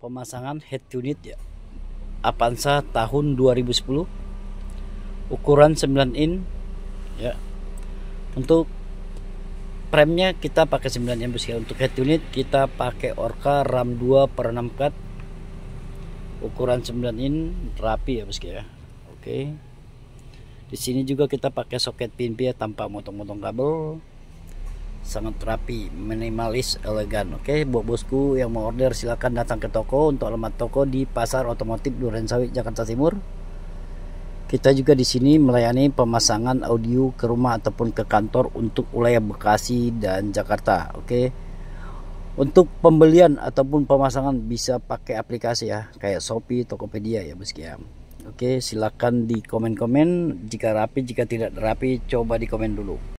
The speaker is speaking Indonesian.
pemasangan head unit ya. Avanza tahun 2010 ukuran 9 in ya. Untuk premnya kita pakai 9 in ya. Untuk head unit kita pakai Orca RAM 2 per 6 cut. Ukuran 9 in rapi ya bosku ya. Oke. Di sini juga kita pakai soket pin ya tanpa motong-motong kabel sangat rapi minimalis elegan. Oke buat bosku yang mau order silahkan datang ke toko untuk alamat toko di pasar otomotif Duren Sawit Jakarta Timur. Kita juga di sini melayani pemasangan audio ke rumah ataupun ke kantor untuk wilayah Bekasi dan Jakarta. Oke untuk pembelian ataupun pemasangan bisa pakai aplikasi ya kayak Shopee Tokopedia ya bosku ya oke silahkan di komen-komen. Jika rapi jika tidak rapi coba di komen dulu